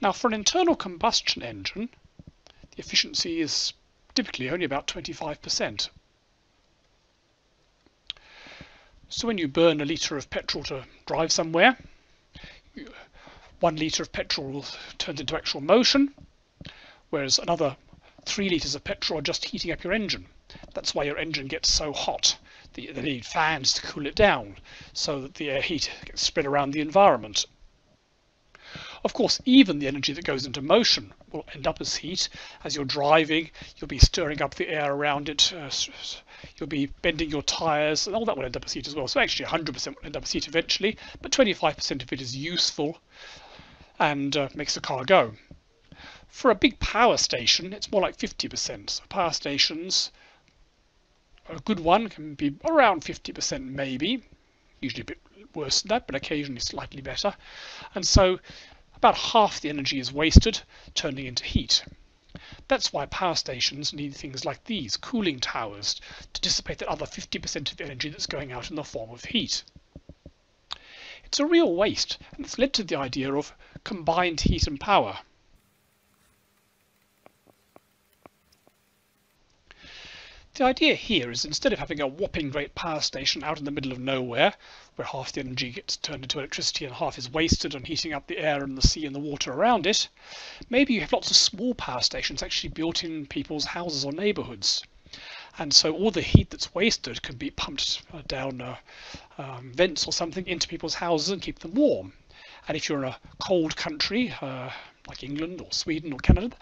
Now for an internal combustion engine, the efficiency is typically only about 25%. So when you burn a litre of petrol to drive somewhere, one litre of petrol turns into actual motion, whereas another three litres of petrol are just heating up your engine. That's why your engine gets so hot. They need fans to cool it down so that the air heat gets spread around the environment. Of course, even the energy that goes into motion will end up as heat. As you're driving, you'll be stirring up the air around it. Uh, you'll be bending your tyres, and all that will end up as heat as well. So actually 100% will end up as heat eventually, but 25% of it is useful and uh, makes the car go. For a big power station, it's more like 50%. So power stations, a good one can be around 50% maybe, usually a bit worse than that, but occasionally slightly better. And so about half the energy is wasted, turning into heat. That's why power stations need things like these, cooling towers, to dissipate that other 50% of the energy that's going out in the form of heat. It's a real waste, and it's led to the idea of combined heat and power. The idea here is instead of having a whopping great power station out in the middle of nowhere, where half the energy gets turned into electricity and half is wasted on heating up the air and the sea and the water around it, maybe you have lots of small power stations actually built in people's houses or neighborhoods. And so all the heat that's wasted can be pumped uh, down uh, um, vents or something into people's houses and keep them warm. And if you're in a cold country, uh, like England or Sweden or Canada,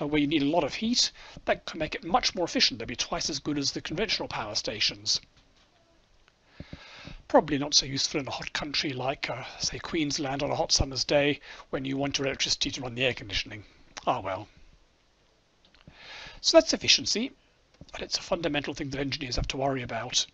uh, where you need a lot of heat, that can make it much more efficient. They'll be twice as good as the conventional power stations. Probably not so useful in a hot country like, uh, say, Queensland on a hot summer's day when you want your electricity to run the air conditioning. Ah well. So that's efficiency, and it's a fundamental thing that engineers have to worry about.